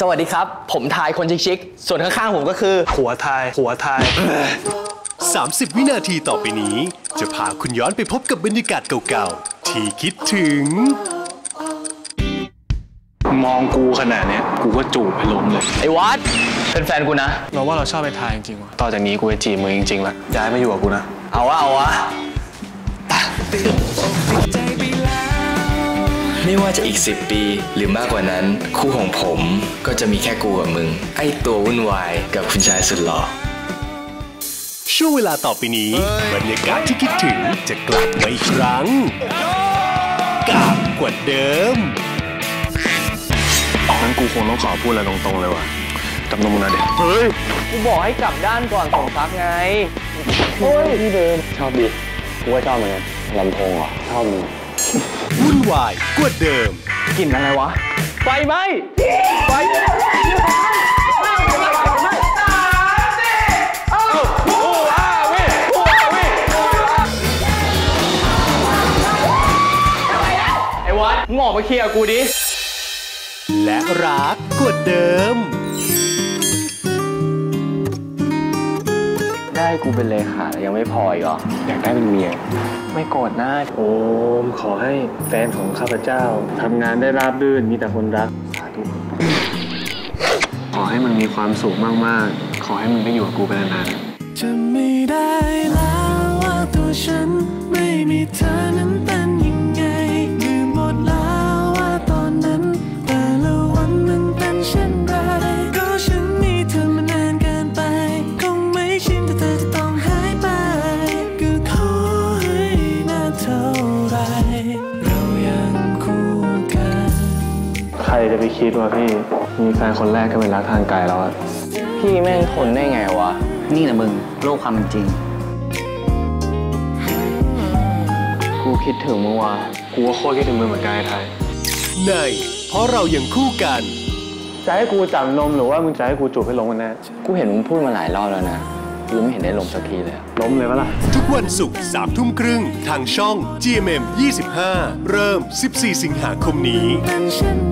สวัสดีครับ ผมทายคนชิคๆส่วนข้างๆผมก็คือหัวทายหัวทาย 30 วินาทีต่อไปนี้ จะพาคุณย้อนไปพบกับบรรยากาศเก่าๆ ที่คิดถึง มองกูขนาดเนี้ยกูก็จูบไปล้มเลย ไอ้วัดเป็นแฟนกูนะ เราว่าเราชอบไปทายจริงๆว่ะต่อจากนี้กูจะจีบมึงจริงๆละย้ายมาอยู่กับกูนะ เอาวะเอาวะ ไม่ว่าจะอีก 10 ปี หรือมากกว่านั้น คู่ของผมก็จะมีแค่กูกับมึง ไอตัววุ่นวายกับคุณชายสุดหล่อช่วงเวลาต่อไปนี้ บรรยากาศที่คิดถึงจะกลับมาอีกครั้งกับกว่าเดิมงั้นกูคงต้องขอพูดอะไรตรงๆเลยว่ะจำนมมึงนะเด็กกูบอกให้กลับด้านก่อนส่งซักไง โอ้ยที่เดิมชอบดิกูว่าชอบเหมือนกันลำโพงเหรอชอบมึง วุ่นวายกว่าเดิม กลิ่นอะไรวะ ไฟไหมไฟไหมไอ้วัดมึงออกมาเคลียร์กูดิ และรักกว่าเดิม ได้กูเป็นเลขาแล้วยังไม่พออีกเหรออยากได้เป็นเมีย ไม่โกรธนะโอมขอให้แฟนของข้าพเจ้าทำงานได้ราบรื่นมีแต่คนรักสาธุขอให้มึงมีความสุขมากๆ ขอให้มึงได้อยู่กับกูไปนานๆจะไม่ได้แล้วว่าตัวฉันไม่มีเธอนั้น ครจะไปคิดว่าพี่มีแฟนคนแรกก็เป็นรักทางไกลแล้วอะพี่แม่งทนได้ไงวะ นี่แหละมึง โลกความเป็นจริง กูคิดถึงมึงว่ะกูก็โคตรคิดถึงมึงเหมือนกันไอ้ไทยในเพราะเรายังคู่กัน จะให้กูจับนมหรือว่ามึงจะให้กูจูบให้ล้มกันแน่กูเห็นมึงพูดมาหลายรอบแล้วนะกูไม่เห็นได้ลงสักทีเลยอะล้มเลยปะล่ะ ทุกวันศุกร์สามทุ่มครึ่งทางช่อง GMM 25 เริ่ม 14 สิงหาคมนี้เป็นเช่นไร